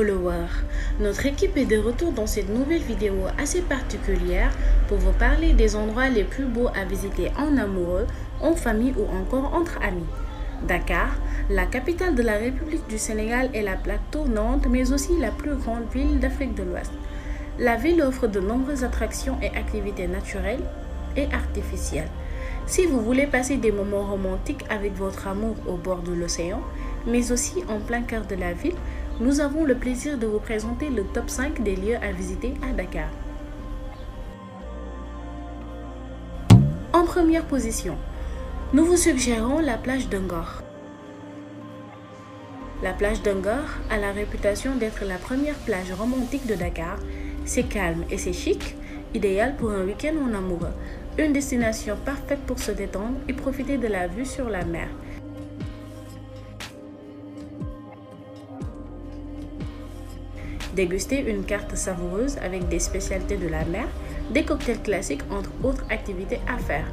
viewers, notre équipe est de retour dans cette nouvelle vidéo assez particulière pour vous parler des endroits les plus beaux à visiter en amoureux, en famille ou encore entre amis. Dakar, la capitale de la République du Sénégal est la plaque tournante mais aussi la plus grande ville d'Afrique de l'Ouest. La ville offre de nombreuses attractions et activités naturelles et artificielles. Si vous voulez passer des moments romantiques avec votre amour au bord de l'océan, mais aussi en plein cœur de la ville, nous avons le plaisir de vous présenter le top 5 des lieux à visiter à Dakar. En première position, nous vous suggérons la plage d'Ungor. La plage d'Ungor a la réputation d'être la première plage romantique de Dakar. C'est calme et c'est chic, idéal pour un week-end en amoureux. Une destination parfaite pour se détendre et profiter de la vue sur la mer. Déguster une carte savoureuse avec des spécialités de la mer, des cocktails classiques entre autres activités à faire.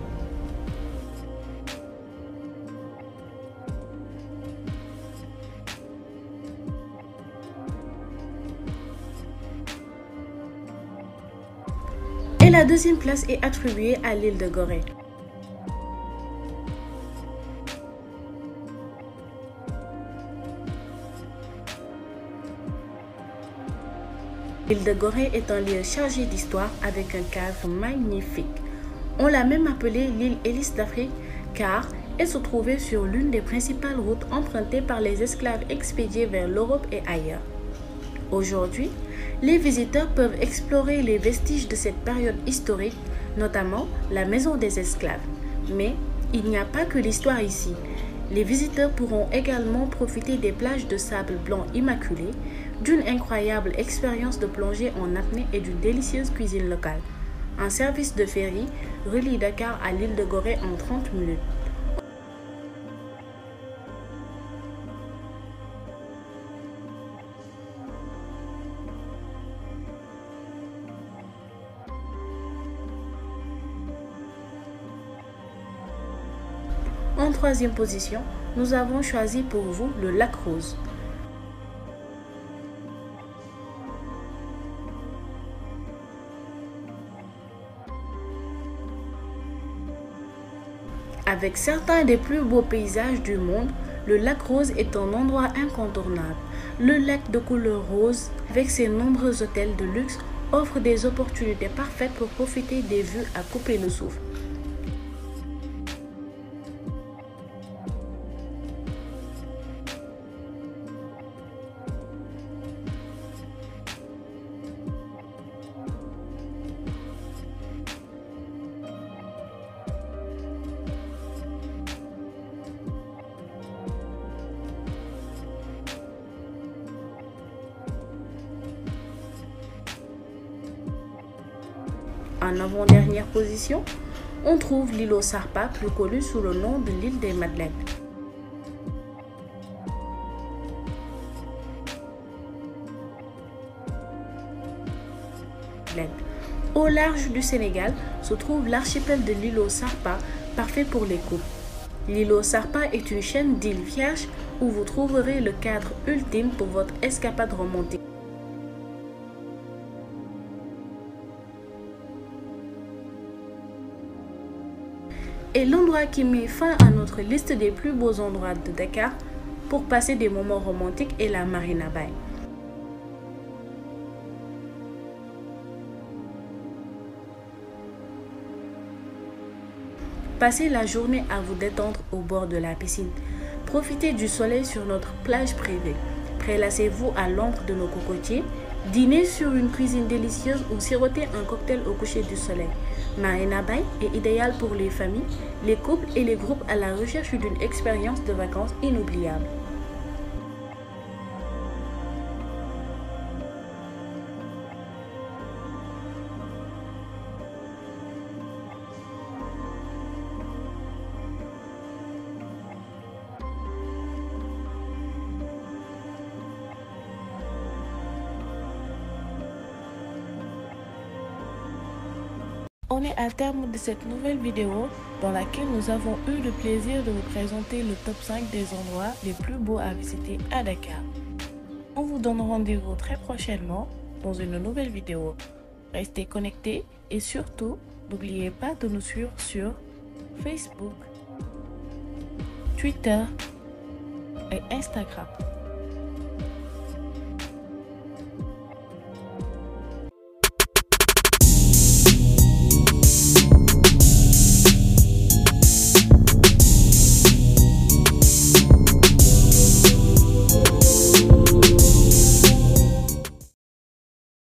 Et la deuxième place est attribuée à l'île de Gorée. L'île de Gorée est un lieu chargé d'histoire avec un cadre magnifique. On l'a même appelée l'île hélice d'Afrique car elle se trouvait sur l'une des principales routes empruntées par les esclaves expédiés vers l'Europe et ailleurs. Aujourd'hui, les visiteurs peuvent explorer les vestiges de cette période historique, notamment la maison des esclaves. Mais il n'y a pas que l'histoire ici. Les visiteurs pourront également profiter des plages de sable blanc immaculé, d'une incroyable expérience de plongée en apnée et d'une délicieuse cuisine locale. Un service de ferry relie Dakar à l'île de Gorée en 30 minutes. En troisième position, nous avons choisi pour vous le lac Rose. Avec certains des plus beaux paysages du monde, le lac Rose est un endroit incontournable. Le lac de couleur rose, avec ses nombreux hôtels de luxe, offre des opportunités parfaites pour profiter des vues à couper le souffle. En avant-dernière position, on trouve l'îlot Sarpa, plus connu sous le nom de l'île des Madeleines. Au large du Sénégal se trouve l'archipel de l'îlot Sarpa, parfait pour les couples. L'îlot Sarpa est une chaîne d'îles vierges où vous trouverez le cadre ultime pour votre escapade romantique. Est l'endroit qui met fin à notre liste des plus beaux endroits de Dakar pour passer des moments romantiques et la Marina Bay. Passez la journée à vous détendre au bord de la piscine. Profitez du soleil sur notre plage privée. Prélassez-vous à l'ombre de nos cocotiers. Dînez sur une cuisine délicieuse ou sirotez un cocktail au coucher du soleil. Marina Bay est idéal pour les familles, les couples et les groupes à la recherche d'une expérience de vacances inoubliable. On est à terme de cette nouvelle vidéo dans laquelle nous avons eu le plaisir de vous présenter le top 5 des endroits les plus beaux à visiter à Dakar. On vous donne rendez-vous très prochainement dans une nouvelle vidéo. Restez connectés et surtout, n'oubliez pas de nous suivre sur Facebook, Twitter et Instagram.